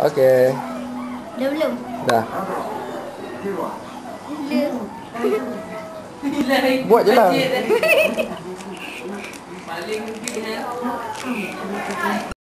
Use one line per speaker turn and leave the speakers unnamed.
Okey.
Dah belum?
Dah.
Belum.
Buat je lah.
Paling mungkin